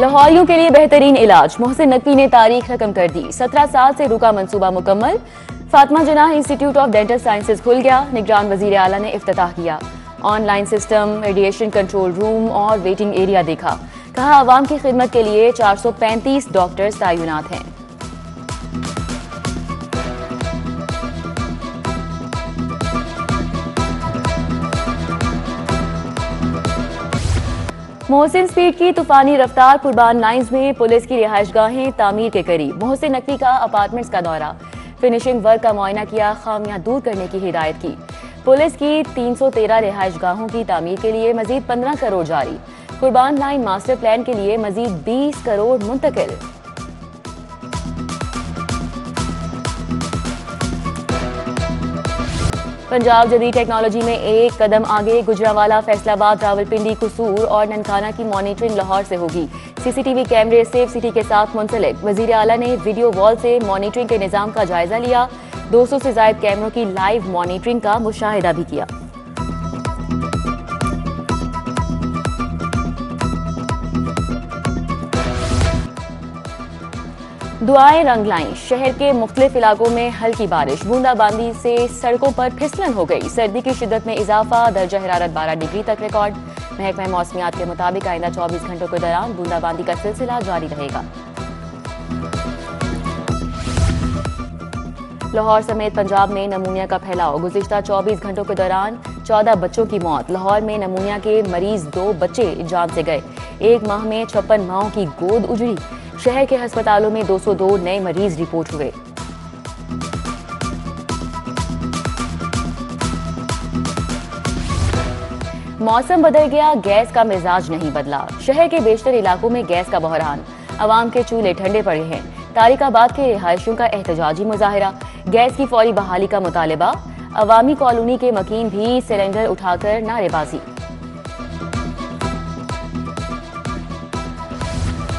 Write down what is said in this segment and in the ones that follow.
लाहौरियों के लिए बेहतरीन इलाज। मोहसिन नकवी ने तारीख रकम कर दी। सत्रह साल से रुका मंसूबा मुकम्मल। Fatima Jinnah institute of dental sciences खुल गया। निगरान वज़ीर आला ने अफ्ताह किया। Online system, radiation control room और वेटिंग एरिया देखा। कहा, आवाम की खिदमत के लिए 435 डॉक्टर्स तैनात हैं। मोहसिन स्पीड की तूफानी रफ्तार कुर्बान लाइंस में पुलिस की रिहायश गाहें तामीर के करीब। मोहसिन नकवी का अपार्टमेंट्स का दौरा। फिनिशिंग वर्क का मुआयना किया, खामियाँ दूर करने की हिदायत की। पुलिस की 313 रिहायश गाहों की तामीर के लिए मजीद 15 करोड़ जारी। कुर्बान लाइन मास्टर प्लान के लिए मजीद 20 करोड़ मुंतकिल। पंजाब जदीद टेक्नोलॉजी में एक कदम आगे गुजरावाला, फैसलाबाद, रावलपिंडी, कसूर और ननकाना की मॉनिटरिंग लाहौर से होगी। सीसीटीवी कैमरे सेफ़ सिटी के साथ मुंसलिक। वज़ीर अला ने वीडियो वॉल से मॉनिटरिंग के निज़ाम का जायजा लिया। 200 से जायद कैमरों की लाइव मॉनिटरिंग का मुशाहिदा भी किया। दुआएँ रंग लाई। शहर के मुख्तलिफ़ इलाकों में हल्की बारिश। बूंदाबांदी से सड़कों पर फिसलन हो गई। सर्दी की शिदत में इजाफा, दर्जा हरारत 12 डिग्री तक रिकॉर्ड। महकमा मौसमियात के मुताबिक आइंदा 24 घंटों के दौरान बूंदाबांदी का सिलसिला जारी रहेगा। लाहौर समेत पंजाब में नमूनिया का फैलाव। गुजशत 24 घंटों के दौरान 14 बच्चों की मौत। लाहौर में नमूनिया के मरीज़ दो बच्चे जान से गए। एक माह में छप्पन माहों की गोद उजड़ी। शहर के अस्पतालों में 202 नए मरीज़ रिपोर्ट हुए। मौसम बदल गया, गैस का मिजाज नहीं बदला। शहर के बेशतर इलाकों में गैस का बहरान। आवाम के चूल्हे ठंडे पड़े हैं। तारिकाबाद के रिहायशियों का एहतजाजी मुजाहरा। गैस की फौरी बहाली का मुतालबा। अवामी कॉलोनी के मकीन भी सिलेंडर उठाकर नारेबाजी।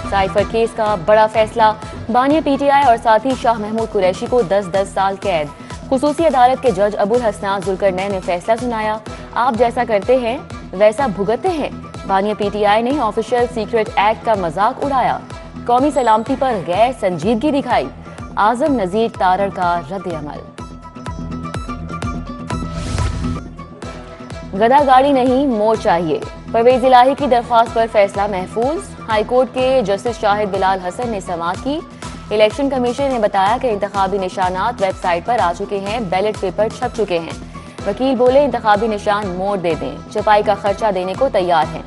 साइफर केस का बड़ा फैसला। बानिया पीटीआई और साथी शाह महमूद कुरैशी को 10-10 साल कैद। खसूसी अदालत के जज अबुल हसनान जुलकर ने फैसला सुनाया। आप जैसा करते हैं, वैसा भुगतते हैं। बानिया पीटीआई ने ऑफिशियल सीक्रेट एक्ट का मज़ाक उड़ाया। कौमी सलामती पर गैर संजीदगी दिखाई। आज़म नजीर तारड़ का रद्द अमल। गदा गाड़ी नहीं, मोर चाहिए। परवेज इलाही की दरख्वास्त पर फैसला महफूज। हाईकोर्ट के जस्टिस शाहिद बिलाल हसन ने समात की। इलेक्शन कमीशन ने बताया कि इंतबी निशानात वेबसाइट पर आ चुके हैं, बैलेट पेपर छप चुके हैं। वकील बोले इंतबी निशान मोड़ दे दें, छपाई का खर्चा देने को तैयार हैं।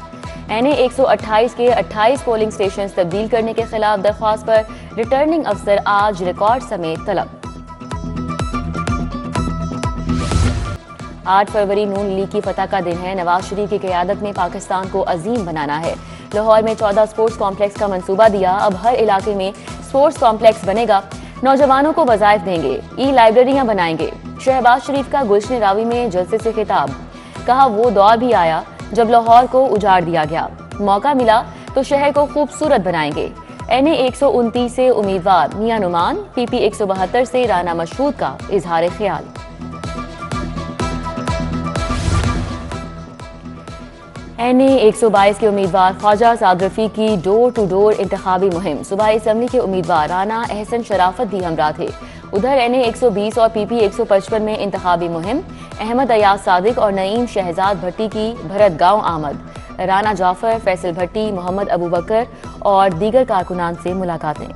एनए 128 के 28 पोलिंग स्टेशन तब्दील करने के खिलाफ दरख्वास्त पर रिटर्निंग अफसर आज रिकॉर्ड समेत तलब। आठ फरवरी नून लीग की फतह का दिन है। नवाज़ शरीफ की क्यादत में पाकिस्तान को अजीम बनाना है। लाहौर में चौदह स्पोर्ट्स कॉम्प्लेक्स का मंसूबा दिया। अब हर इलाके में स्पोर्ट्स कॉम्प्लेक्स बनेगा। नौजवानों को वजायफ देंगे। ई लाइब्रेरियाँ बनाएँगे। शहबाज शरीफ का गुलशन रावी में जलसे से खिताब। कहा, वो दौर भी आया जब लाहौर को उजाड़ दिया गया। मौका मिला तो शहर को खूबसूरत बनाएँगे। एन ए एक सौ उनतीस से उम्मीदवार मियाँ नुमान पीपी एक सौ बहत्तर से राना मशहूद का इजहार ख्याल एन ए एक सौ बाईस के उम्मीदवार ख्वाजा साद रफी की डोर टू डोर इंतबी मुहिम। सूबाई असम्बली के उम्मीदवार राना एहसन शराफत भी हमरा थे। उधर एन ए एक सौ बीस और पी पी एक सौ पचपन में इंतबी मुहिम। अहमद अयाज सादिक और नईम शहजाद भट्टी की भरत गाँव आमद। राना जाफ़र, फैसल भट्टी, मोहम्मद अबू बकर और दीगर कारकुनान से मुलाकातें।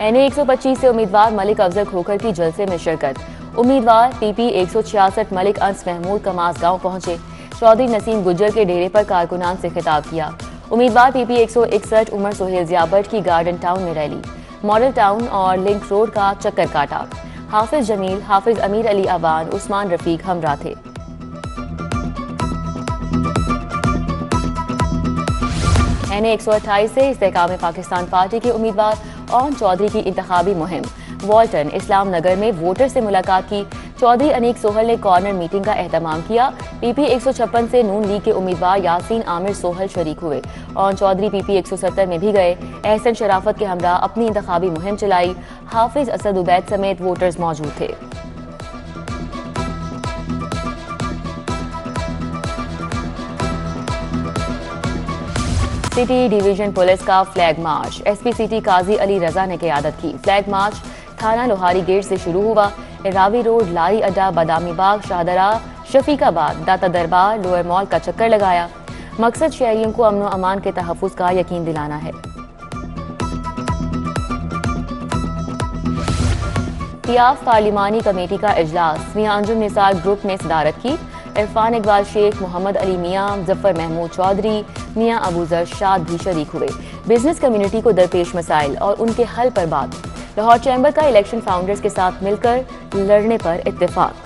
एन ए एक सौ पच्चीस से उम्मीदवार मलिक अफजल खोखर की जलसे में शिरकत। उम्मीदवार पीपी एक सौ छियासठ मलिक अंस महमूद कमास गाँव पहुँचे। चौधरी नसीम गुज्जर के डेरे पर कारकुनान से खिताब किया। उम्मीदवार पीपी एक सौ इकसठ उमर सोहेल जियाबट की गार्डन टाउन में रैली। मॉडल टाउन और लिंक रोड का चक्कर काटा। हाफिज जमील, हाफिज अमीर अली अवान, उस्मान रफीक हमरा थे। एन ए एक सौ अट्ठाईस से इस्तेकाम पाकिस्तान पार्टी के उम्मीदवार ओन चौधरी की इंतबी मुहिम। वॉल्टन इस्लाम नगर में वोटर से मुलाकात की। चौधरी अनीक सोहल ने कॉर्नर मीटिंग का एहतमाम किया। पीपी एक सौ छप्पन से नून लीग के उम्मीदवार यासीन आमिर सोहल शरीक हुए और चौधरी पीपी एक सौ सत्तर में भी गए। एहसन शराफत के हमरा अपनी इंतबी मुहिम चलाई। हाफिज असद उबैद समेत वोटर्स मौजूद थे। सिटी डिवीज़न पुलिस का flag march. SP city Qazi Ali Raza ने क्यादत की। फ्लैग मार्च थाना लोहारी गेट से शुरू हुआ। रावी रोड, लारी अड्डा, बादामी बाग, शाहदरा, शफीकाबाद, दाता दरबार, लोअर मॉल का चक्कर लगाया। मकसद शहरियों को अमन अमान के तहफ़ का यकीन दिलाना है। पियाफ पार्लिमानी कमेटी का इजलास, मियाँ अंजुम निसार ग्रुप ने सदारत की। इरफान इकबाल शेख, मोहम्मद अली मियाँ, ज़फ़र महमूद चौधरी, मियाँ अबूजर शाद भी शरीक हुए। बिज़नेस कम्युनिटी को दरपेश मसाइल और उनके हल पर बात। लाहौर चैम्बर का इलेक्शन फाउंडर्स के साथ मिलकर लड़ने पर इत्तेफाक।